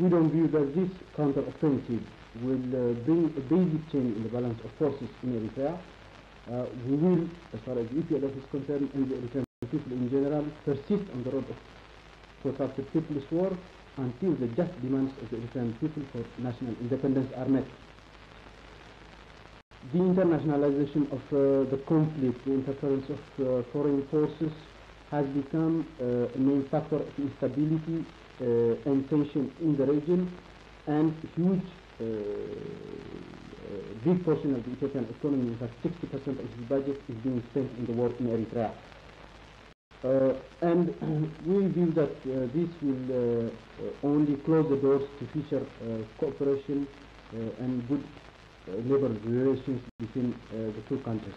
we don't view that this counter-offensive will uh, bring a basic change in the balance of forces in Eritrea. Uh, we will, as far as EPLF is concerned, and the Eritrean people in general, persist on the road of protracted people's war until the just demands of the Eritrean people for national independence are met. The internationalization of uh, the conflict, the interference of uh, foreign forces has become uh, a main factor of instability uh, and tension in the region and huge uh, big portion of the Ethiopian economy, in fact 60% of its budget is being spent in the war in Eritrea. Uh, and we view that uh, this will uh, only close the doors to future cooperation and good labor relations between the two countries.